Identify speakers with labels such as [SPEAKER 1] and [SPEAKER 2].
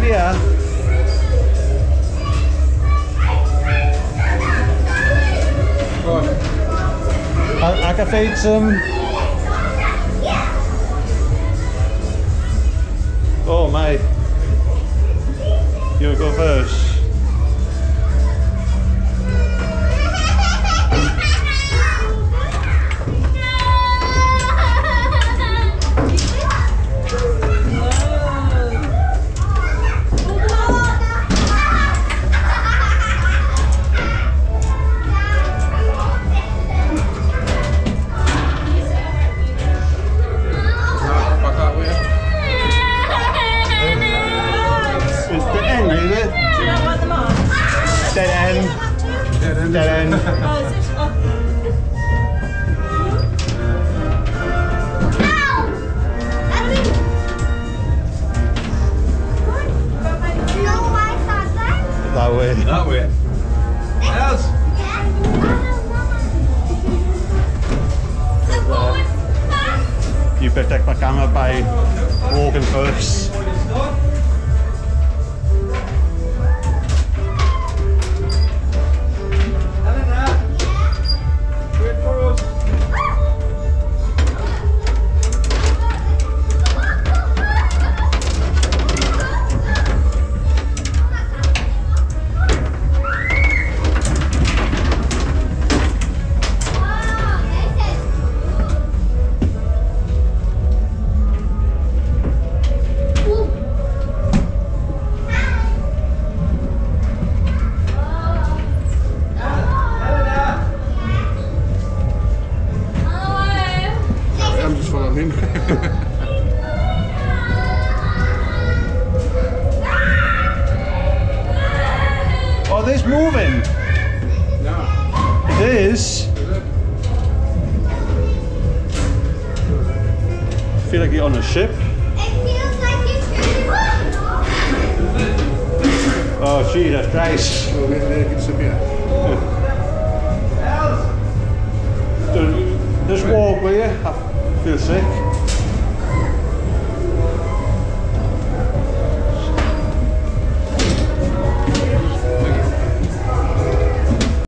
[SPEAKER 1] Colombia. I, I can feed some. Oh, mate. You go first. Dead end. End.
[SPEAKER 2] Is it? Oh.
[SPEAKER 1] That way.
[SPEAKER 3] That way. Yes.
[SPEAKER 1] You protect my camera by walking first.
[SPEAKER 3] I'm just following him.
[SPEAKER 1] Oh, this moving.
[SPEAKER 3] no.
[SPEAKER 1] It is.
[SPEAKER 3] Is?
[SPEAKER 1] I feel like you're on a ship. Oh, Jesus Christ.
[SPEAKER 3] Wait, there, get some.
[SPEAKER 1] Just walk, will you? feel sick?